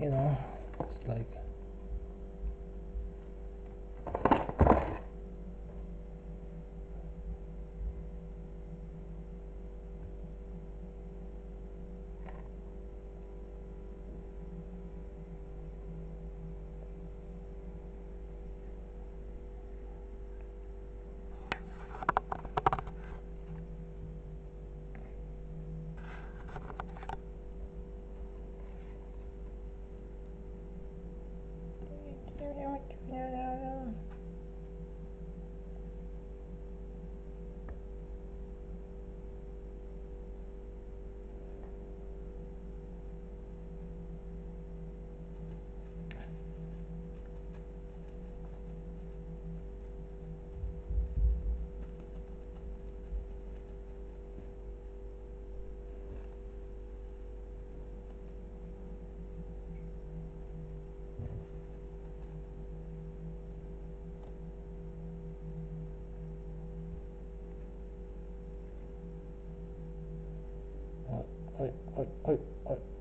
you know it's like はいはいはいはい。